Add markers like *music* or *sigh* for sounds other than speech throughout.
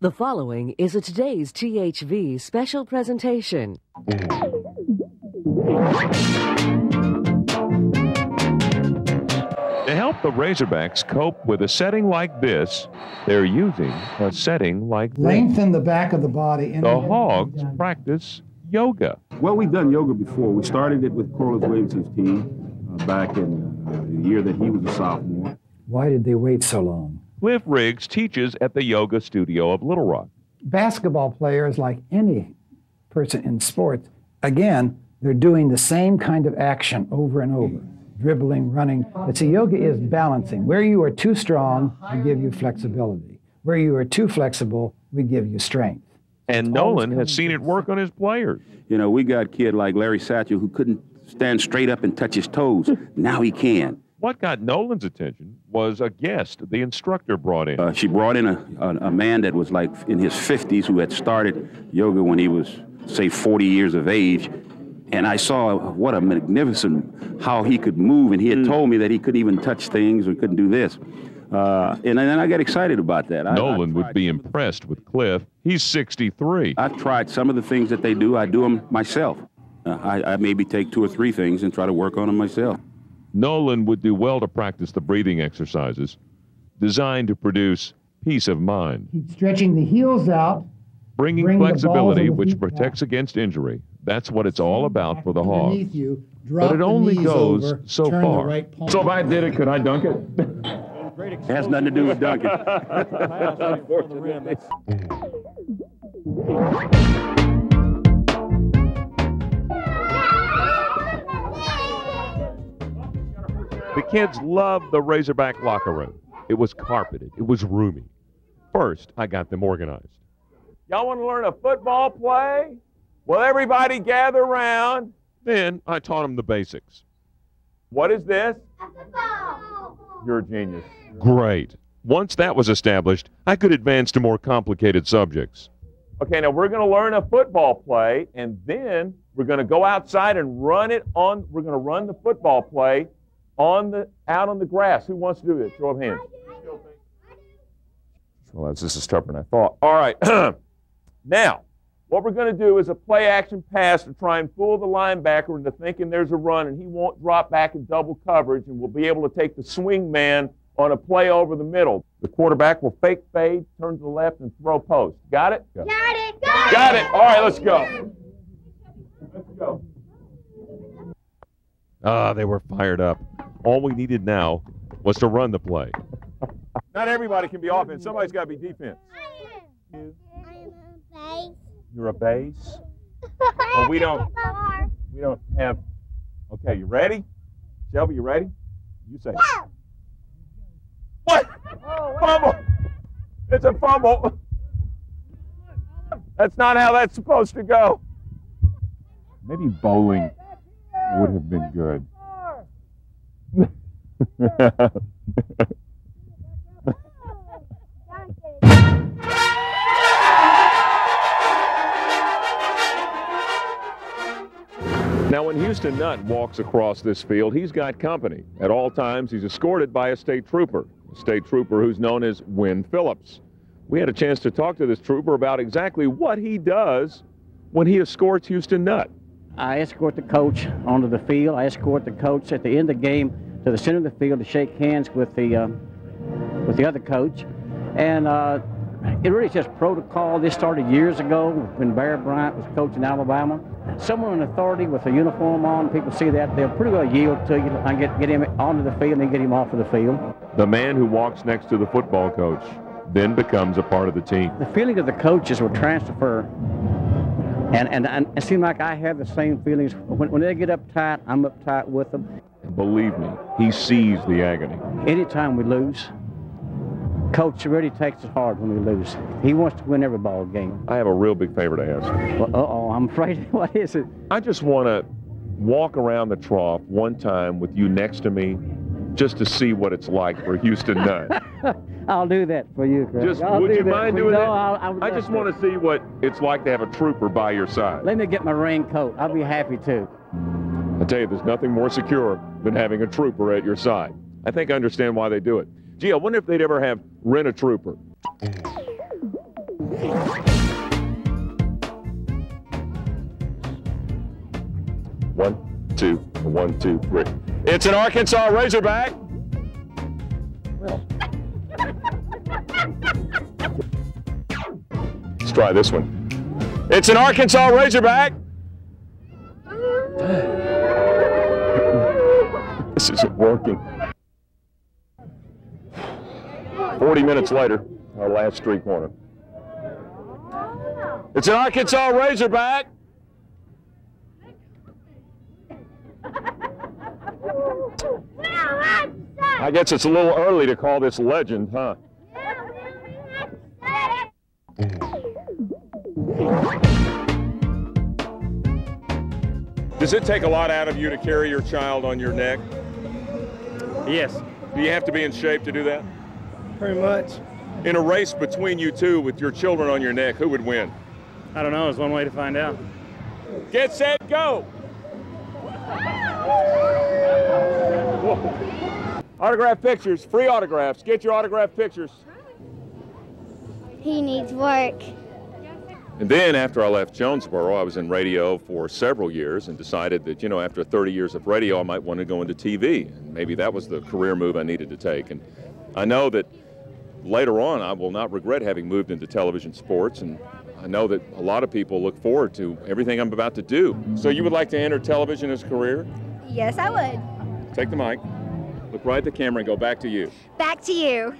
The following is a today's THV special presentation. To help the Razorbacks cope with a setting like this, they're using a setting like this. Lengthen the back of the body. and The Hogs practice yoga. Well, we've done yoga before. We started it with Corliss Williamson's team uh, back in uh, the year that he was a sophomore. Why did they wait so long? Cliff Riggs teaches at the yoga studio of Little Rock. Basketball players, like any person in sports, again, they're doing the same kind of action over and over dribbling, running. But see, yoga is balancing. Where you are too strong, we give you flexibility. Where you are too flexible, we give you strength. And Nolan has seen it work on his players. You know, we got a kid like Larry Satchel who couldn't stand straight up and touch his toes. *laughs* now he can. What got Nolan's attention was a guest the instructor brought in. Uh, she brought in a, a, a man that was like in his 50s who had started yoga when he was, say, 40 years of age. And I saw what a magnificent how he could move, and he had told me that he couldn't even touch things or couldn't do this. Uh, and then I got excited about that. Nolan I would be some of the- impressed with Cliff. He's 63. I've tried some of the things that they do. I do them myself. Uh, I, I maybe take two or three things and try to work on them myself. Nolan would do well to practice the breathing exercises designed to produce peace of mind, Keep stretching the heels out. bringing Bring flexibility which protects back. against injury. That's what it's all about for the hog. You, But it only goes over, so far. right. So if I did it, could I dunk it? *laughs* It has nothing to do with dunking. *laughs* *laughs* The kids loved the Razorback locker room. It was carpeted, it was roomy. First, I got them organized. Y'all want to learn a football play? Well, everybody gather around. Then I taught them the basics. What is this? A football. You're a genius. Great. Once that was established, I could advance to more complicated subjects. Okay, now we're going to learn a football play, and then we're going to go outside and run it on. We're going to run the football play on the out on the grass. Who wants to do it? Show of hands. Well, that's, this is tougher than I thought. All right. *clears throat* now, what we're going to do is a play action pass to try and fool the linebacker into thinking there's a run, and he won't drop back in double coverage, and we'll be able to take the swing man on a play over the middle. The quarterback will fake fade, turn to the left, and throw post. Got it? Got it. Got, Got it. All right, let's go. Let's go. Ah, they were fired up. All we needed now was to run the play. Not everybody can be offense. Somebody's got to be defense. You're a base. Well, we don't. *laughs* We don't have. Okay, you ready? Shelby, you ready? You say. What? Fumble. It's a fumble. That's not how that's supposed to go. Maybe bowling would have been good. *laughs* Now, when Houston Nutt walks across this field, he's got company. At all times, he's escorted by a state trooper, a state trooper who's known as Win Phillips. We had a chance to talk to this trooper about exactly what he does when he escorts Houston Nutt. I escort the coach onto the field. I escort the coach at the end of the game to the center of the field to shake hands with the uh, with the other coach, and uh, it really is just protocol. This started years ago when Bear Bryant was coaching Alabama. Someone in authority with a uniform on, people see that they'll pretty well yield to you and get get him onto the field and get him off of the field. The man who walks next to the football coach then becomes a part of the team. The feeling of the coaches will transfer. And, and, and it seems like I have the same feelings. When, when they get uptight, I'm uptight with them. Believe me, he sees the agony. Anytime we lose, coach really takes it hard when we lose. He wants to win every ball game. I have a real big favor to ask. Well, uh-oh, I'm afraid. *laughs* what is it? I just want to walk around the trough one time with you next to me just to see what it's like for Houston Nutt. *laughs* I'll do that for you, Craig. Just I'll would do you that mind for doing no, that? I'll, I, would I just want to see what it's like to have a trooper by your side. Let me get my raincoat. I'll be happy to. I tell you, there's nothing more secure than having a trooper at your side. I think I understand why they do it. Gee, I wonder if they'd ever have rent a trooper. One, two, one, two, three. It's an Arkansas Razorback. Let's try this one. It's an Arkansas Razorback. This isn't working. 40 minutes later, our last street corner. It's an Arkansas Razorback. I guess it's a little early to call this legend, huh? Does it take a lot out of you to carry your child on your neck? Yes, Do you have to be in shape to do that? pretty much. In a race between you two with your children on your neck, who would win? I don't know. It's one way to find out. Get set, go! Autograph pictures, free autographs. Get your autograph pictures. He needs work. And then after I left Jonesboro, I was in radio for several years and decided that, you know, after 30 years of radio, I might want to go into TV. And maybe that was the career move I needed to take. And I know that later on, I will not regret having moved into television sports. And I know that a lot of people look forward to everything I'm about to do. So you would like to enter television as a career? Yes, I would. Take the mic, look right at the camera, and go back to you. Back to you.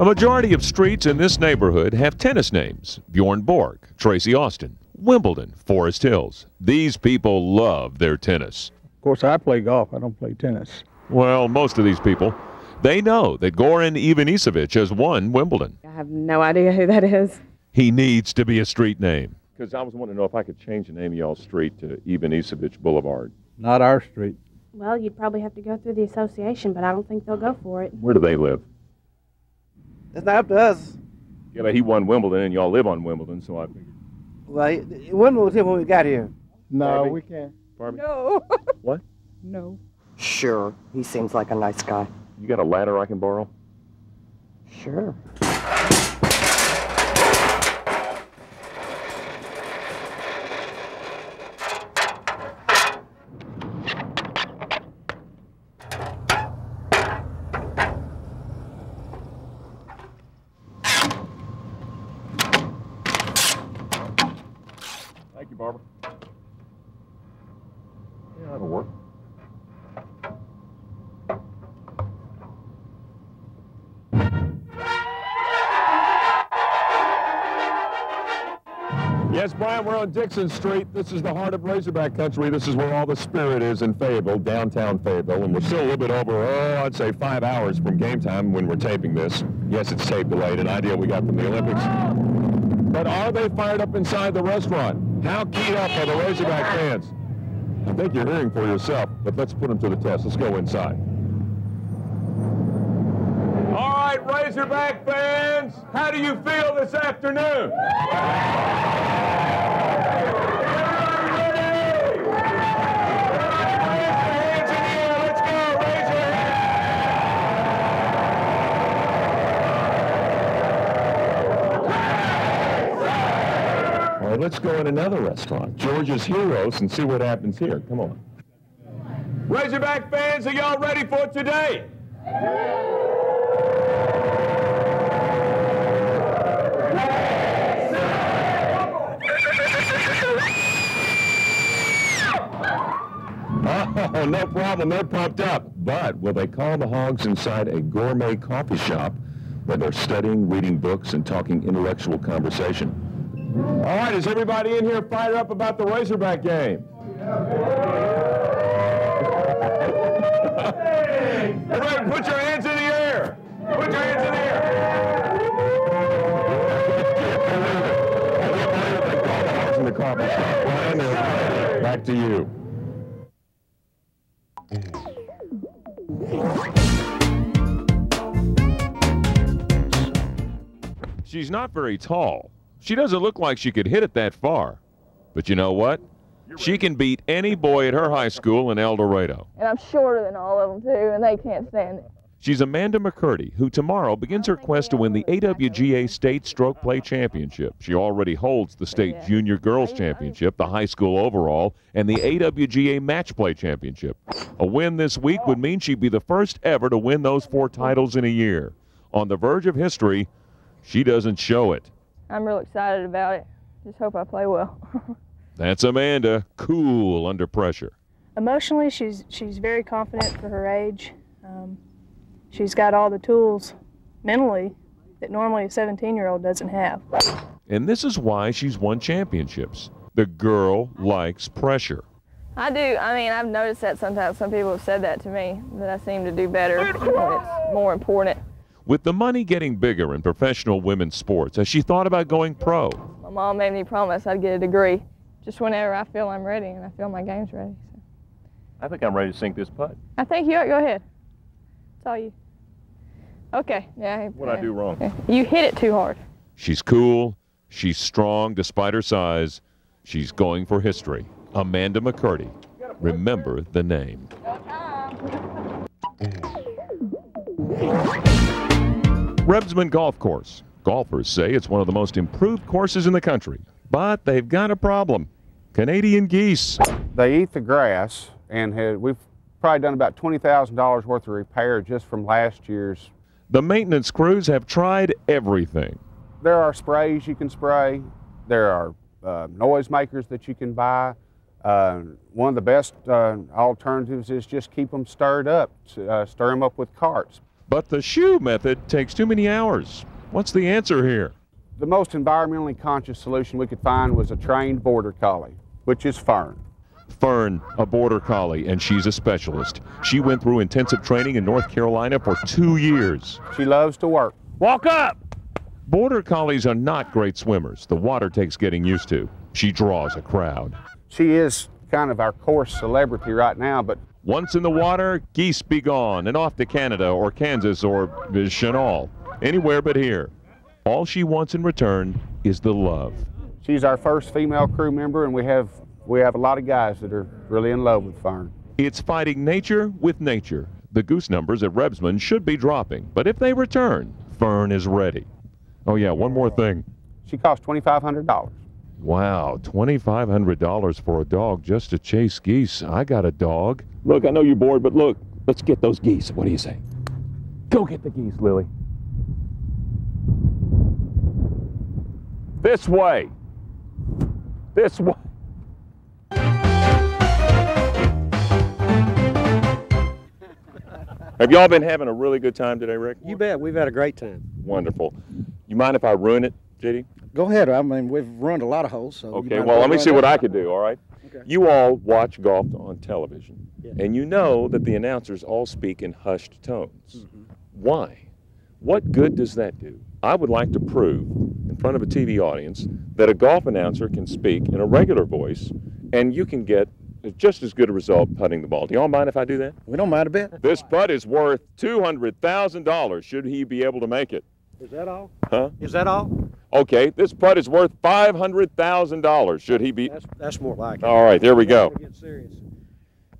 A majority of streets in this neighborhood have tennis names Bjorn Borg, Tracy Austin, Wimbledon, Forest Hills. These people love their tennis. Of course, I play golf. I don't play tennis. Well, most of these people, they know that Goran Ivanisevic has won Wimbledon. I have no idea who that is. He needs to be a street name. Because I was wanting to know if I could change the name of y'all's street to Ivanisevic Boulevard. Not our street. Well, you'd probably have to go through the association, but I don't think they'll go for it. Where do they live? It's not up to us. Yeah, but he won Wimbledon, and y'all live on Wimbledon, so I figured. Well, he- Wimbledon was here when we got here. No, Barbie? we can't. Barbie? No. *laughs* What? No. Sure, he seems like a nice guy. You got a ladder I can borrow? Sure. Yes, Brian, we're on Dickson Street. This is the heart of Razorback country. This is where all the spirit is in Fayetteville, downtown Fayetteville. And we're still a little bit over, oh, I'd say five hours from game time when we're taping this. Yes, it's tape delayed, an idea we got from the Olympics. But are they fired up inside the restaurant? How keyed up are the Razorback fans? I think you're hearing for yourself, but let's put them to the test. Let's go inside. All right, Razorback fans, how do you feel this afternoon? Let's go in another restaurant, George's Heroes, and see what happens here. Come on. Razorback fans, are y'all ready for today? Oh, no problem. They're pumped up. But will they call the hogs inside a gourmet coffee shop where they're studying, reading books, and talking intellectual conversation? All right, is everybody in here fired up about the Razorback game? Put your hands in the air. Put your hands in the air. In the Back to you. She's not very tall. She doesn't look like she could hit it that far. But you know what? She can beat any boy at her high school in El Dorado. And I'm shorter than all of them, too, and they can't stand it. She's Amanda McCurdy, who tomorrow begins her quest to win the AWGA State Stroke Play Championship. She already holds the State Junior Girls Championship, the high school overall, and the AWGA Match Play Championship. A win this week would mean she'd be the first ever to win those four titles in a year. On the verge of history, she doesn't show it. I'm real excited about it. Just hope I play well. *laughs* That's Amanda, cool under pressure. Emotionally, she's she's very confident for her age. Um, she's got all the tools mentally that normally a 17-year-old doesn't have. And this is why she's won championships. The girl likes pressure. I do. I mean, I've noticed that sometimes some people have said that to me, that I seem to do better when it's more important. With the money getting bigger in professional women's sports, has she thought about going pro? My mom made me promise I'd get a degree just whenever I feel I'm ready and I feel my game's ready. So. I think I'm ready to sink this putt. I think you are. Go ahead. It's all you. Okay. Yeah. What I do wrong? You hit it too hard. She's cool. She's strong despite her size. She's going for history. Amanda McCurdy. Remember the name. *laughs* Rebsamen Golf Course. Golfers say it's one of the most improved courses in the country, but they've got a problem. Canadian geese. They eat the grass, and had, we've probably done about $20,000 worth of repair just from last year's. The maintenance crews have tried everything. There are sprays you can spray. There are uh, noise makers that you can buy. Uh, one of the best uh, alternatives is just keep them stirred up, uh, stir them up with carts. But the shoe method takes too many hours. What's the answer here? The most environmentally conscious solution we could find was a trained border collie, which is Fern. Fern, a border collie, and she's a specialist. She went through intensive training in North Carolina for two years. She loves to work. Walk up! Border collies are not great swimmers. The water takes getting used to. She draws a crowd. She is kind of our course celebrity right now, but once in the water, geese be gone and off to Canada or Kansas or Chenal. Anywhere but here. All she wants in return is the love. She's our first female crew member, and we have we have a lot of guys that are really in love with Fern. It's fighting nature with nature. The goose numbers at Rebsamen should be dropping, but if they return, Fern is ready. Oh yeah, one more thing. She costs $2,500. Wow, $2,500 for a dog just to chase geese. I got a dog. Look, I know you're bored, but look, let's get those geese. What do you say? Go get the geese, Lily. This way. This way. Have y'all been having a really good time today, Rick? You bet. We've had a great time. Wonderful. You mind if I ruin it, JD? Go ahead. I mean, we've ruined a lot of holes. So okay. Well, let me see what I could do. All right. Okay. You all watch golf on television, and you know that the announcers all speak in hushed tones. Mm-hmm. Why? What good does that do? I would like to prove in front of a TV audience that a golf announcer can speak in a regular voice, and you can get just as good a result putting the ball. Do y'all mind if I do that? We don't mind a bit. This putt is worth $200,000 should he be able to make it. Is that all? Huh? Is that all? Okay, this putt is worth $500,000 should he be. That's, that's more like it. All right, there we go.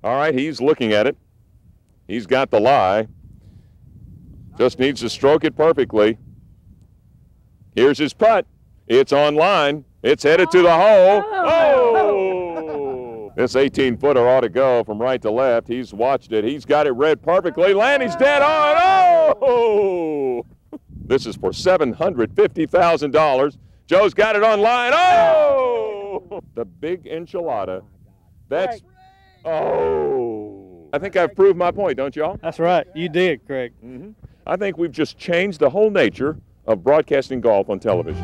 All right, he's looking at it. He's got the lie. Just needs to stroke it perfectly. Here's his putt. It's on line. It's headed to the hole. Oh! oh. This 18 footer ought to go from right to left. He's watched it. He's got it read perfectly. Landy's dead on. Oh! This is for $750,000. Joe's got it on line. Oh! The big enchilada. That's. Oh! I think I've proved my point, don't y'all? That's right. You did, Craig. Mm-hmm. I think we've just changed the whole nature of broadcasting golf on television.